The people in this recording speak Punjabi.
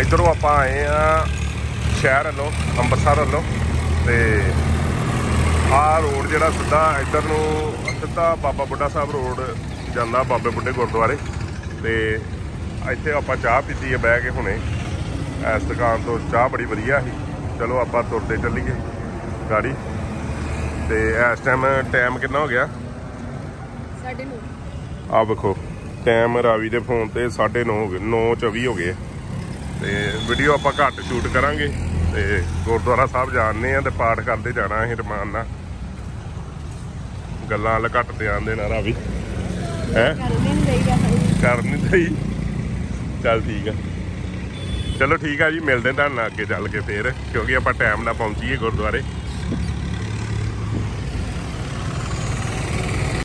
ਇਧਰੋਂ ਆਪਾਂ ਆਏ ਆ ਸ਼ਹਿਰ ਵੱਲੋਂ ਅੰਮ੍ਰਿਤਸਰ ਵੱਲੋਂ ਤੇ ਆਹ ਰੋਡ ਜਿਹੜਾ ਸਿੱਧਾ ਇੱਧਰ ਨੂੰ ਸਿੱਧਾ ਬਾਬਾ ਬੁੱਢਾ ਸਾਹਿਬ ਰੋਡ ਜਾਂਦਾ ਬਾਬੇ ਬੁੱਢੇ ਗੁਰਦੁਆਰੇ ਤੇ ਇੱਥੇ ਆਪਾਂ ਚਾਹ ਪੀਤੀ ਹੈ ਬਹਿ ਕੇ ਹੁਣੇ। ਇਸ ਦੁਕਾਨ ਤੋਂ ਚਾਹ ਬੜੀ ਵਧੀਆ ਸੀ। ਚਲੋ ਆਪਾਂ ਤੁਰਦੇ ਚੱਲੀਏ ਗਾੜੀ। ਤੇ ਇਸ ਟਾਈਮ ਟਾਈਮ ਕਿੰਨਾ ਹੋ ਗਿਆ? ਸਾਡੇ ਨੂੰ। ਆ ਵੇਖੋ ਟਾਈਮ ਰਾਵੀ ਦੇ ਫੋਨ ਤੇ 9:30 ਹੋ ਗਏ 9:24 ਹੋ ਗਏ। ਤੇ ਵੀਡੀਓ ਆਪਾਂ ਘੱਟ ਸ਼ੂਟ ਕਰਾਂਗੇ ਤੇ ਗੁਰਦੁਆਰਾ ਸਾਹਿਬ ਜਾਣਦੇ ਆ ਤੇ ਪਾਠ ਕਰਦੇ ਜਾਣਾ ਅਸੀਂ ਰਮਾਨ ਨਾਲ। ਗੱਲਾਂ ਵਾਲ ਘੱਟ ਧਿਆਨ ਆਂਦੇ ਨਾ ਰਾਵੀ। ਹੈ? ਕਰ ਨਹੀਂ ਸਹੀ ਚੱਲ ਠੀਕ ਆ। ਚਲੋ ਠੀਕ ਆ ਜੀ, ਮਿਲਦੇ ਤੁਹਾਨੂੰ ਅੱਗੇ ਚੱਲ ਕੇ ਫੇਰ, ਕਿਉਂਕਿ ਆਪਾਂ ਟਾਈਮ ਨਾਲ ਪਹੁੰਚੀਏ ਗੁਰਦੁਆਰੇ।